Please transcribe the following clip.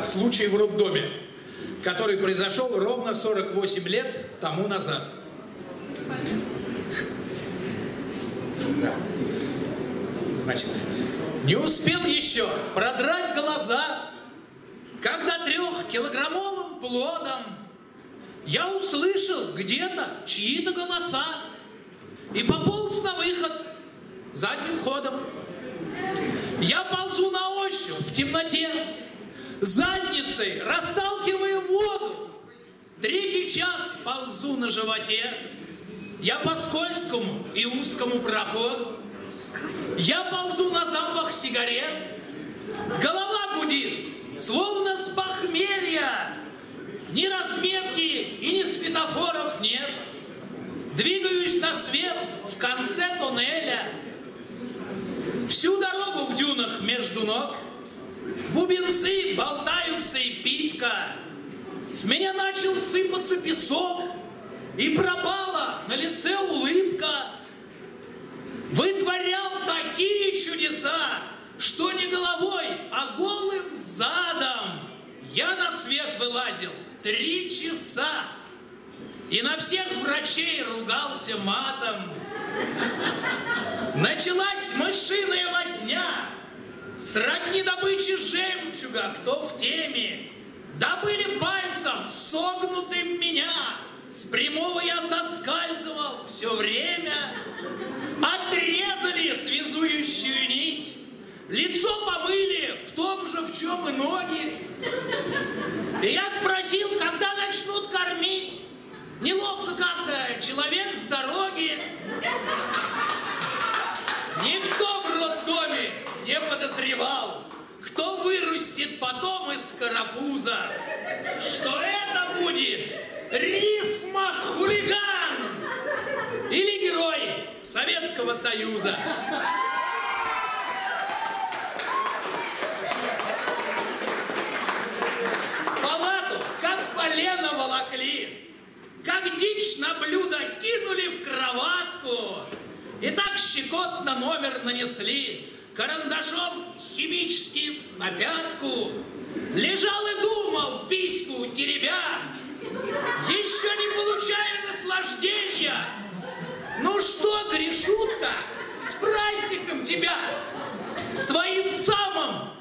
случай в роддоме, который произошел ровно 48 лет тому назад. Да. Значит, не успел еще продрать глаза, когда трехкилограммовым плодом я услышал где-то чьи-то голоса и пополз на выход задним ходом. Я ползу на ощупь в темноте, задницей расталкивая воду. Третий час ползу на животе. Я по скользкому и узкому проходу. Я ползу на запах сигарет. Голова гудит, словно с похмелья. Ни разметки и ни светофоров нет. Двигаюсь на свет в конце туннеля. Всю дорогу в дюнах между ног — Бубенцы болтаются и пипка. С меня начал сыпаться песок, и пропала на лице улыбка. Вытворял такие чудеса, что не головой, а голым задом. Я на свет вылазил три часа и на всех врачей ругался матом. Началась мышиная возня, Сродни добычи жемчуга, кто в теме, Добыли пальцем согнутым меня, С прямого я соскальзывал все время, Отрезали связующую нить, Лицо помыли в том же, в чем и ноги. И я спросил, когда начнут кормить. Неловко как-то, человек с дороги. Никто в роддоме не подозревал, кто вырастет потом из карапуза, что это будет рифма-хулиган или герой Советского Союза. Палату, как полено волокли, как дичь на блюдо кинули в кроватку, и так щекотно номер нанесли, карандашом химическим на пятку, лежал и думал, письку теребя, еще не получая наслаждения. Ну что, грешутка, с праздником тебя, с твоим самым.